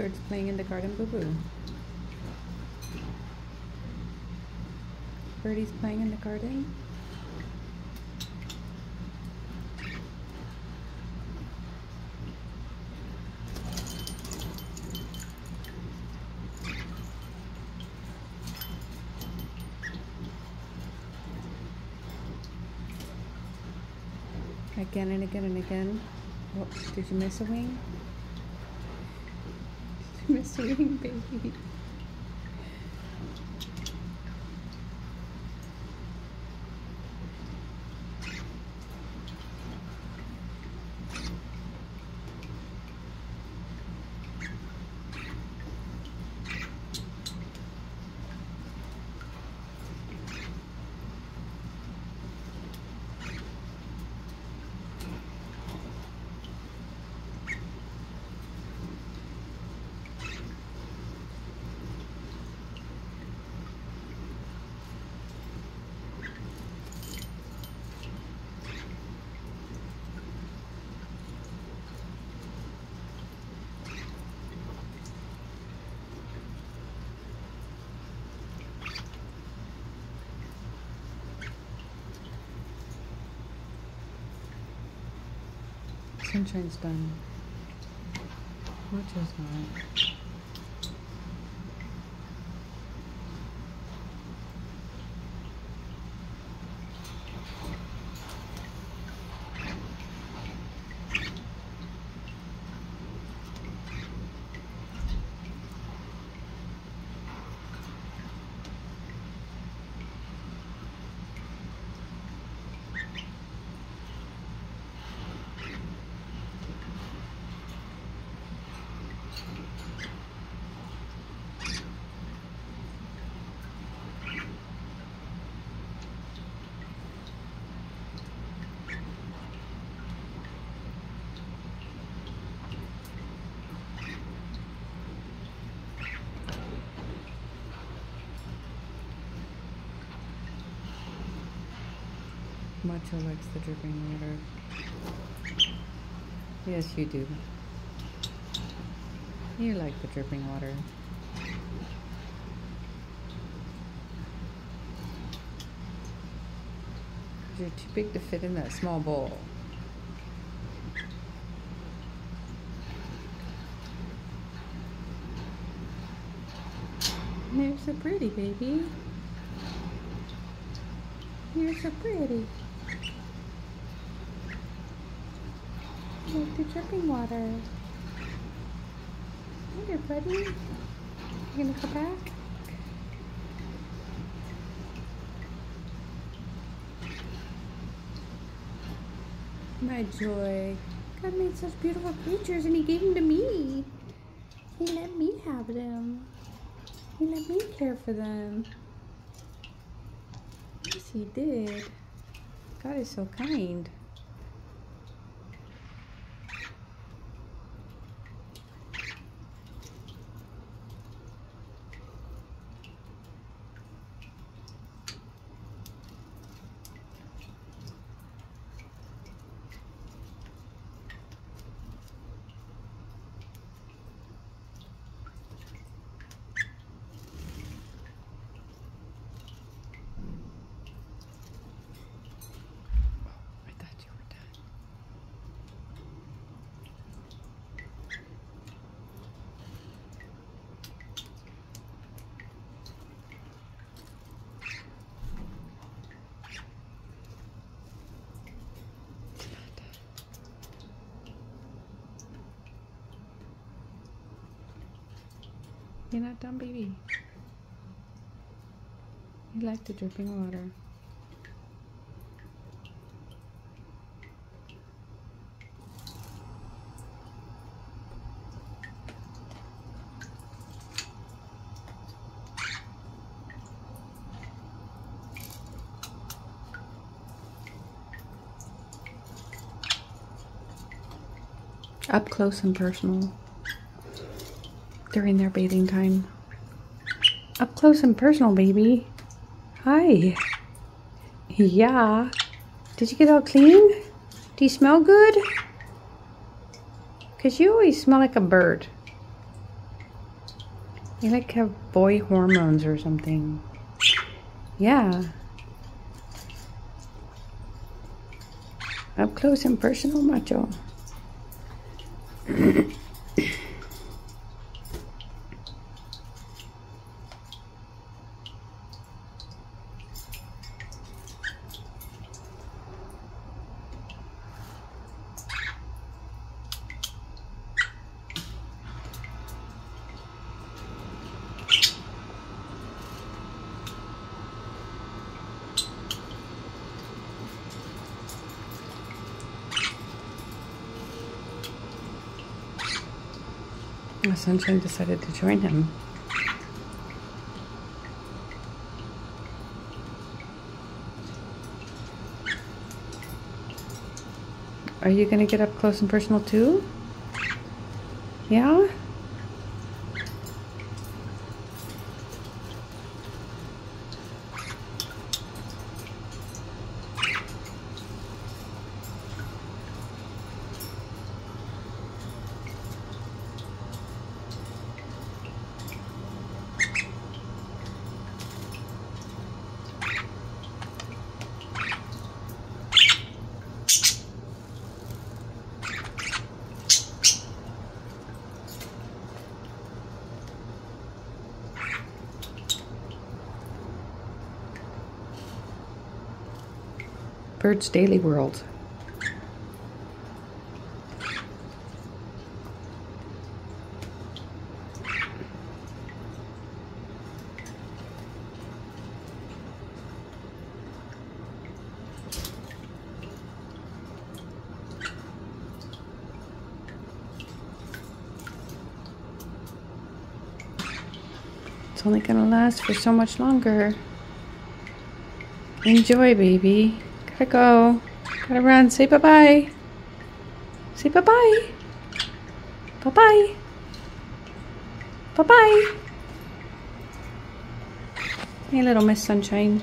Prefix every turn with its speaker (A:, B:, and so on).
A: Birds playing in the garden, boo boo. Birdie's playing in the garden. Again and again and again. Oh, did you miss a wing? Wing, baby? Sunshine's done. Much is not. Macho likes the dripping water. Yes, you do. You like the dripping water. You're too big to fit in that small bowl. You're so pretty, baby. You're so pretty. Like the dripping water. Here, buddy. You gonna come back? My joy. God made such beautiful creatures and he gave them to me. He let me have them. He let me care for them. Yes, he did. God is so kind. You're not done, baby. You like the dripping water. Up close and personal during their bathing time. Up close and personal, baby. Hi. Yeah. Did you get all clean? Do you smell good? Because you always smell like a bird. You like have boy hormones or something. Yeah. Up close and personal, macho. Sunshine decided to join him. Are you going to get up close and personal too? Yeah? Bird's Daily World. It's only gonna last for so much longer. Enjoy, baby. Go. Gotta run. Say bye-bye. Say bye-bye. Bye-bye. Bye-bye. Hey, little Miss Sunshine.